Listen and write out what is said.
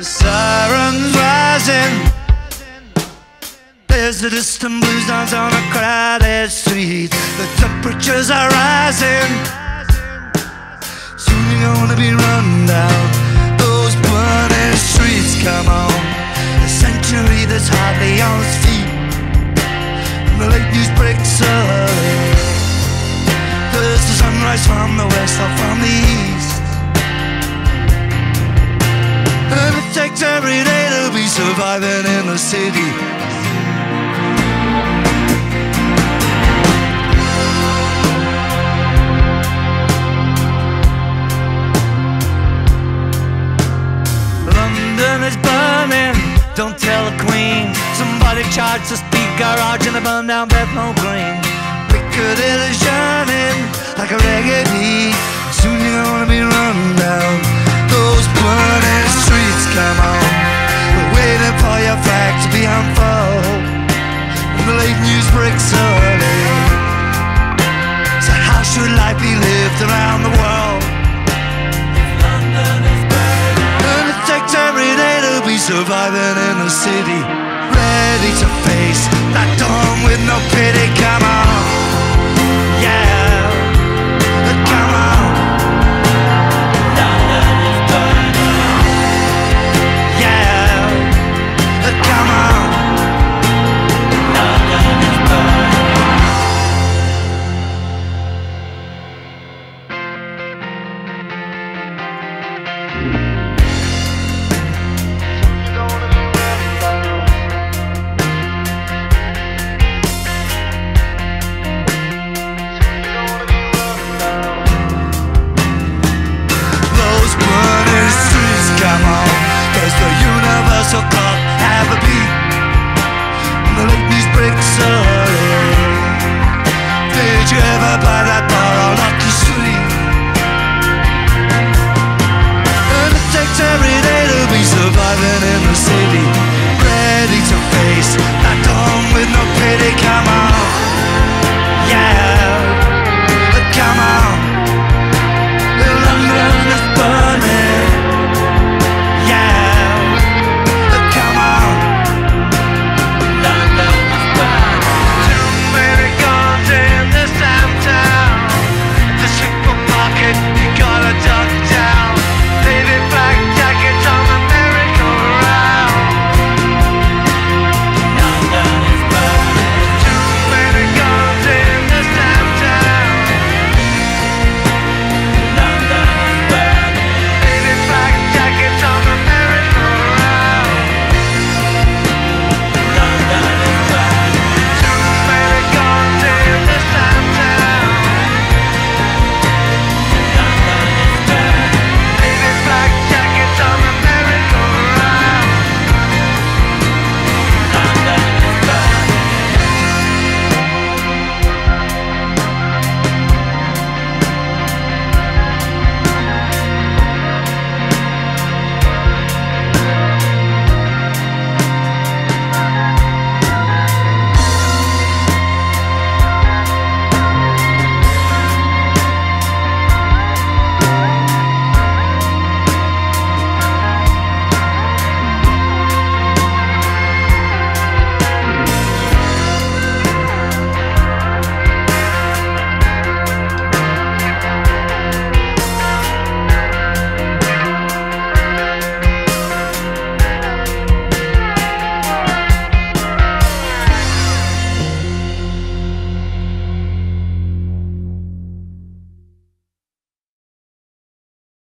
The siren's rising. There's the distant blues dance on a crowded street. The temperatures are rising. Soon you're gonna be run down. Those burning streets, come on. A century that's hardly on its feet. And the late news breaks early. There's the sunrise from the west, And every day to be surviving in the city. London is burning, don't tell the queen. Somebody charged the speed garage and they burned down Bethnal Green. Piccadilly's shining like a reggae. Soon you're gonna be run So how should life be lived around the world? And it takes every day to be surviving in the city. Ready to face that dawn with no pity.